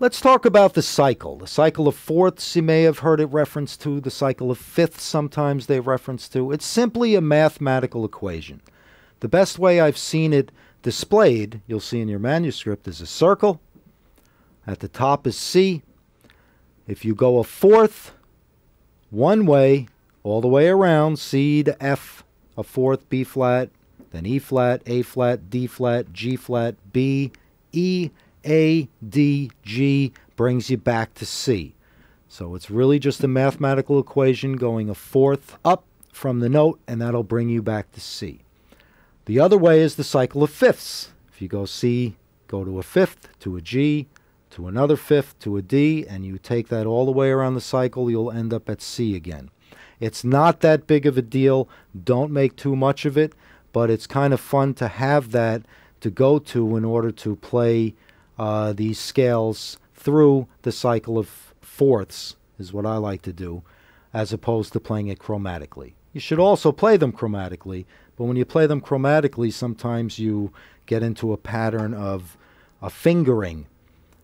Let's talk about the cycle. The cycle of fourths, you may have heard it referenced to. The cycle of fifths, sometimes they reference to. It's simply a mathematical equation. The best way I've seen it displayed, you'll see in your manuscript, is a circle. At the top is C. If you go a fourth one way, all the way around, C to F, a fourth B flat, then E flat, A flat, D flat, G flat, B, E, A, D, G brings you back to C. So it's really just a mathematical equation going a fourth up from the note, and that'll bring you back to C. The other way is the cycle of fifths. If you go C, go to a fifth, to a G, to another fifth, to a D, and you take that all the way around the cycle, you'll end up at C again. It's not that big of a deal. Don't make too much of it, but it's kind of fun to have that to go to in order to play uh, these scales through the cycle of fourths, is what I like to do, as opposed to playing it chromatically. You should also play them chromatically, but when you play them chromatically, sometimes you get into a pattern of a fingering,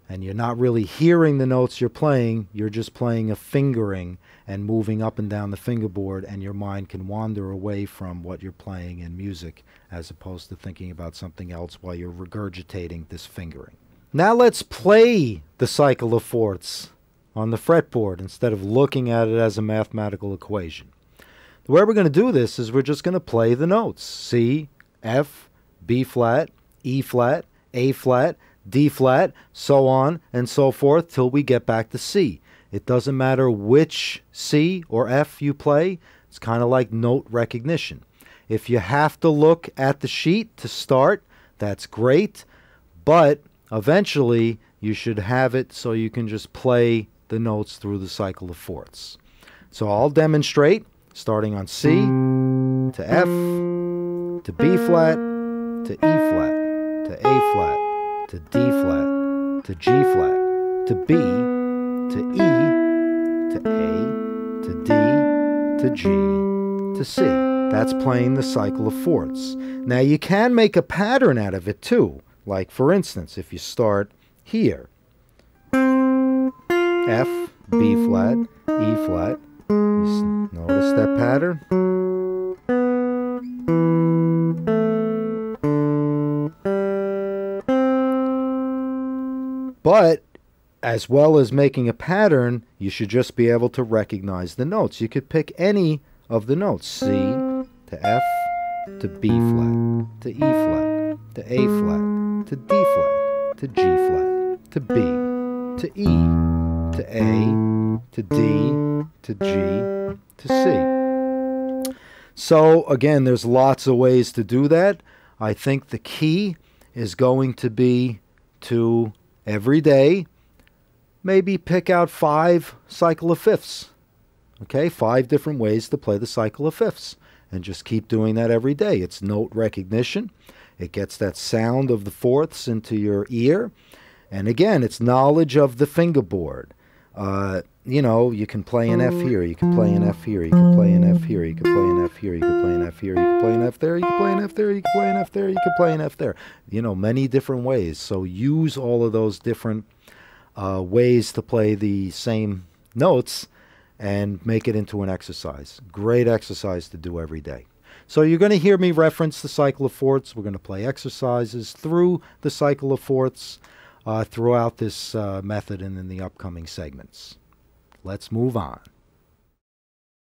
and you're not really hearing the notes you're playing, you're just playing a fingering and moving up and down the fingerboard, and your mind can wander away from what you're playing in music as opposed to thinking about something else while you're regurgitating this fingering. Now let's play the cycle of fourths on the fretboard instead of looking at it as a mathematical equation. The way we're going to do this is we're just going to play the notes C, F, B flat, E flat, A flat, D flat, so on and so forth till we get back to C. It doesn't matter which C or F you play, it's kind of like note recognition. If you have to look at the sheet to start, that's great, but eventually you should have it so you can just play the notes through the cycle of fourths. So I'll demonstrate starting on C to F to B flat to E flat to A flat to D flat to G flat to B to E to A to D to G to C. That's playing the cycle of fourths. Now you can make a pattern out of it too. Like for instance, if you start here F, B flat, E flat, Notice that pattern? But as well as making a pattern, you should just be able to recognize the notes. You could pick any of the notes C to F to B flat to E flat to A flat to D flat to G flat to B to E to A, to D, to G, to C. So again, there's lots of ways to do that. I think the key is going to be to every day maybe pick out five cycle of fifths. Okay, five different ways to play the cycle of fifths. And just keep doing that every day. It's note recognition. It gets that sound of the fourths into your ear. And again, it's knowledge of the fingerboard. Uh, you know, you can play an F here, you can play an F here, you can play an F here, you can play an F here, you can play an F here, you can play an F there, you can play an F there, you can play an F there, you can play an F there. You know, many different ways. So use all of those different uh, ways to play the same notes and make it into an exercise. Great exercise to do every day. So you're going to hear me reference the cycle of fourths. We're going to play exercises through the cycle of fourths uh, throughout this uh, method and in the upcoming segments. Let's move on.